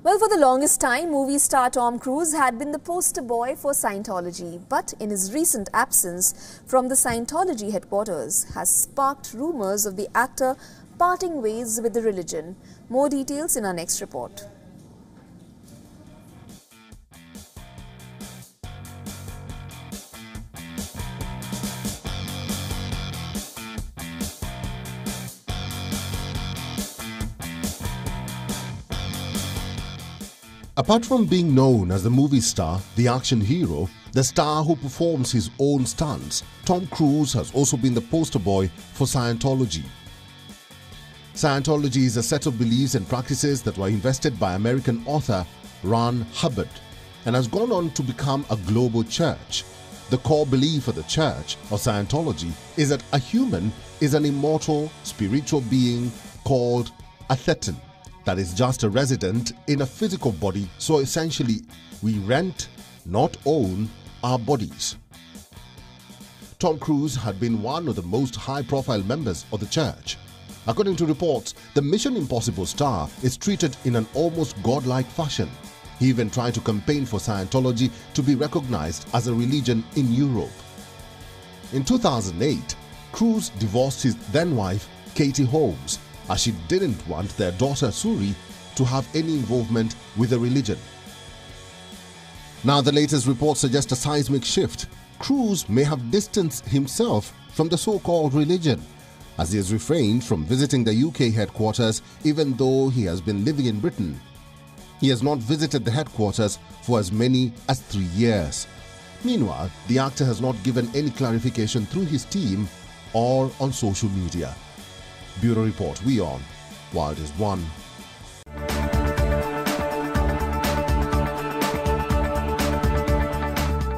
Well, for the longest time, movie star Tom Cruise had been the poster boy for Scientology. But in his recent absence from the Scientology headquarters has sparked rumors of the actor parting ways with the religion. More details in our next report. Apart from being known as the movie star, the action hero, the star who performs his own stunts, Tom Cruise has also been the poster boy for Scientology. Scientology is a set of beliefs and practices that were invested by American author Ron Hubbard and has gone on to become a global church. The core belief of the church or Scientology is that a human is an immortal spiritual being called a thetan that is just a resident in a physical body. So essentially, we rent, not own, our bodies. Tom Cruise had been one of the most high profile members of the church. According to reports, the Mission Impossible star is treated in an almost godlike fashion. He even tried to campaign for Scientology to be recognized as a religion in Europe. In 2008, Cruise divorced his then wife, Katie Holmes, as she didn't want their daughter Suri to have any involvement with the religion. Now, the latest reports suggest a seismic shift. Cruise may have distanced himself from the so called religion, as he has refrained from visiting the UK headquarters even though he has been living in Britain. He has not visited the headquarters for as many as three years. Meanwhile, the actor has not given any clarification through his team or on social media. Bureau Report, WION, World is One.